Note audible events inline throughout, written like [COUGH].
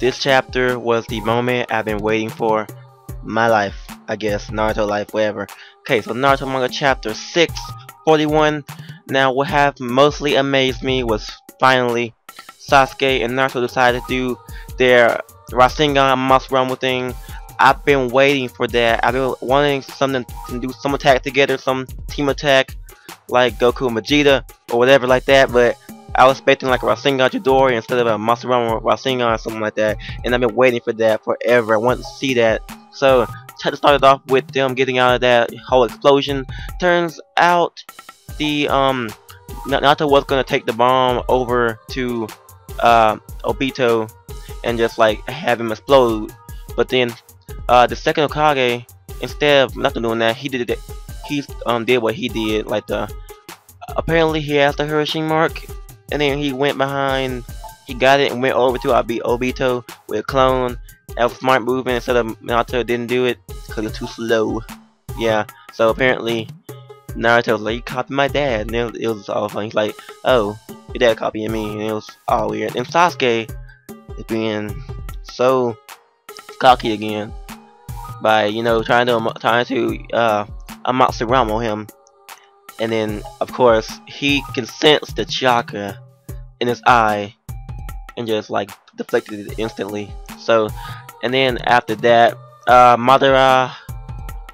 this chapter was the moment I've been waiting for my life, I guess, Naruto life, whatever. Okay, so Naruto manga chapter 6, 41. Now, what have mostly amazed me was finally Sasuke and Naruto decided to do their Rasengan Monster Rumble thing. I've been waiting for that. I've been wanting something to do some attack together, some team attack, like Goku and Vegeta or whatever like that. But I was expecting like a Rasengan Chidori instead of a Rumble Rasengan or something like that. And I've been waiting for that forever. I want to see that. So to started off with them getting out of that whole explosion. Turns out the um Naruto was gonna take the bomb over to uh, Obito and just like have him explode. But then uh, the second Hokage, instead of nothing doing that, he did it. He um did what he did. Like the apparently he has the Hiroshima mark, and then he went behind. He got it and went over to Abi Obito with a clone. That was smart movement instead of Naruto didn't do it because it's too slow. Yeah. So apparently Naruto was like, "You copied my dad," and it, was all fun. He's like, "Oh, your dad copying me," and it was all weird. And Sasuke is being so cocky again by you know trying to trying to uh Amaterasu him and then of course he can sense the chakra in his eye and just like deflected it instantly. So and then after that uh Madara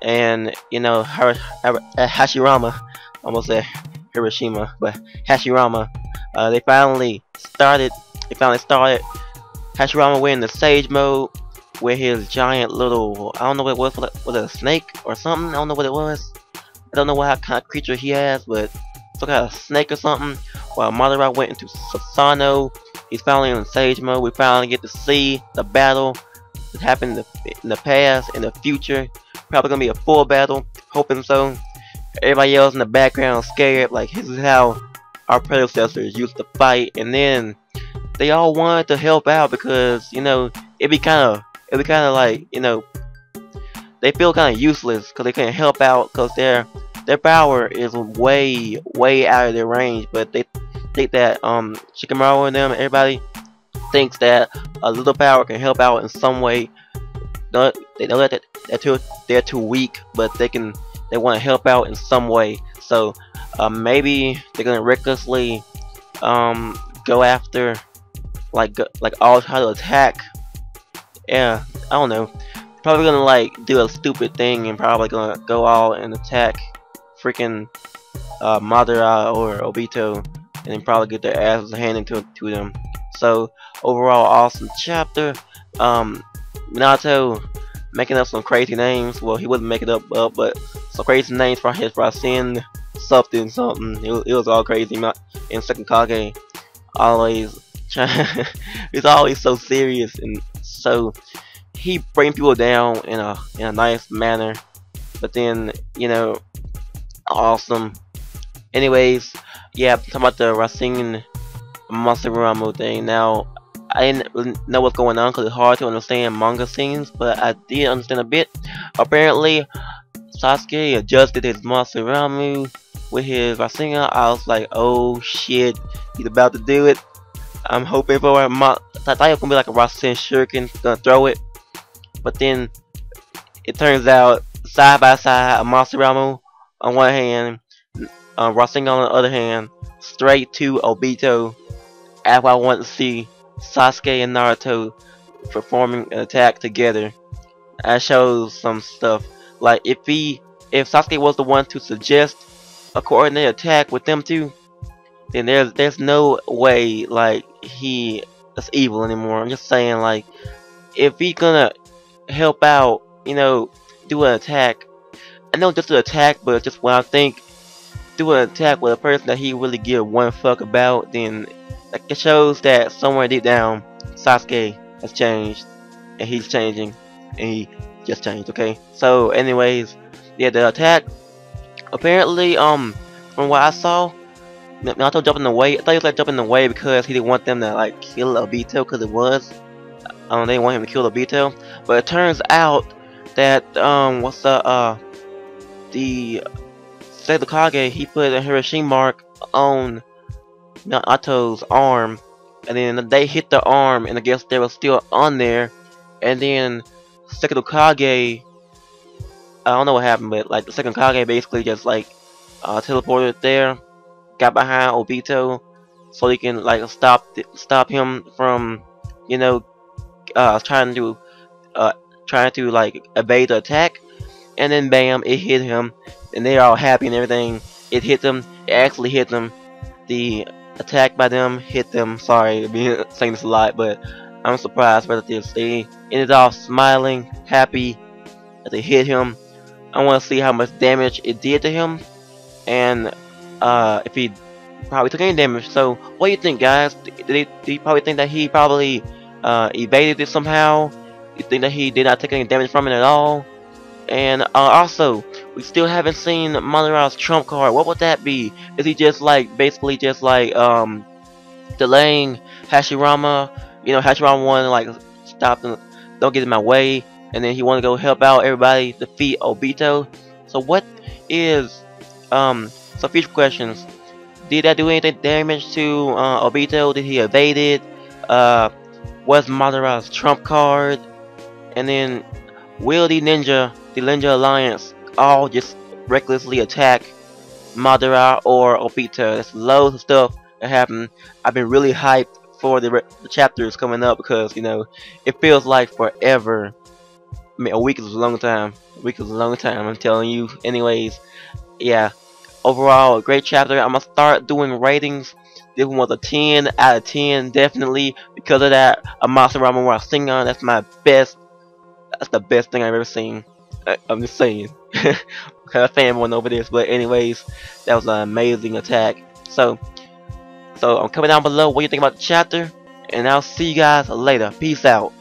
and you know Har Har uh, Hashirama almost said Hiroshima but Hashirama uh, they finally started they finally started Hashirama went in the sage mode with his giant little I don't know what it was was it a snake or something? I don't know what it was I don't know what kind of creature he has but some kind of snake or something. While Madara went into Susanoo he's finally in sage mode. We finally get to see the battle that happened in the, in the past in the future. Probably gonna be a full battle hoping so. Everybody else in the background scared like this is how our predecessors used to fight. And then they all wanted to help out because you know it'd be kind of it'd be kind of like you know they feel kind of useless because they can't help out because their their power is way way out of their range but they think that um Shikamaru and them everybody thinks that a little power can help out in some way. Don't they know that they're too they're too weak but they can they want to help out in some way. So uh, maybe they're gonna recklessly um go after like like all try to attack. Yeah I don't know. Probably gonna like do a stupid thing and probably gonna go all and attack freaking uh, Madara or Obito and then probably get their asses handed to, to them. So overall awesome chapter. Um Minato making up some crazy names. Well he wasn't making up, up but some crazy names for his Rasen something something. It, it was all crazy. In second Kage always [LAUGHS] trying he's always so serious and so he bring people down in a in a nice manner. But then you know awesome. Anyways yeah talking about the Monster Rumble thing. Now I didn't know what's going on because it's hard to understand manga scenes but I did understand a bit. Apparently Sasuke adjusted his Rumble with his Rasengan I was like oh shit he's about to do it. I'm hoping for a mo I thought it was gonna be like a Rasen Shuriken gonna throw it. But then it turns out side by side a Rumble on one hand uh, on the other hand straight to Obito after I want to see Sasuke and Naruto performing an attack together that shows some stuff like if he if Sasuke was the one to suggest a coordinated attack with them two then there's there's no way like he is evil anymore. I'm just saying like if he's gonna help out, you know, do an attack. I know just an attack, but just when I think do an attack with a person that he really give one fuck about, then like it shows that somewhere deep down Sasuke has changed and he's changing and he just changed, okay? So anyways, yeah the attack apparently um from what I saw Naruto jumping away. I thought he was like jumping away because he didn't want them to like kill Obito because it was. Um, they want him to kill Obito, but it turns out that um, what's the uh, the Seto Kage he put a Hiroshima mark on Naruto's arm, and then they hit the arm, and I guess they were still on there, and then second Kage, I don't know what happened, but like the second Kage basically just like uh, teleported there, got behind Obito, so he can like stop stop him from, you know, uh, trying to uh, trying to like evade the attack, and then bam, it hit him, and they're all happy and everything. It hit them. It actually hit them. The attack by them hit them. Sorry, [LAUGHS] I'm saying this a lot, but I'm surprised by this. They ended off smiling, happy that they hit him. I want to see how much damage it did to him, and uh, if he probably took any damage. So, what do you think, guys? Do you probably think that he probably uh, evaded it somehow? You think that he did not take any damage from it at all? And uh, also, we still haven't seen Madara's trump card. What would that be? Is he just like basically just like um delaying Hashirama? You know, Hashirama wanted like stop them, don't get in my way, and then he want to go help out everybody defeat Obito. So what is um some future questions? Did that do anything damage to uh, Obito? Did he evade it? Uh, was Madara's trump card? And then will the ninja, the Ninja Alliance, all just recklessly attack Madara or Obito? There's loads of stuff that happened. I've been really hyped for the, the chapters coming up because you know it feels like forever. I mean, a week is a long time. A week is a long time. I'm telling you. Anyways, yeah. Overall, a great chapter. I'm gonna start doing ratings. This one was a 10 out of 10, definitely. Because of that, a Monster Ramen where I sing on. That's my best that's the best thing I've ever seen. I, am just saying. kind of fanboying over this, but anyways, that was an amazing attack. So, so I'm coming down below. What you think about the chapter? And I'll see you guys later. Peace out.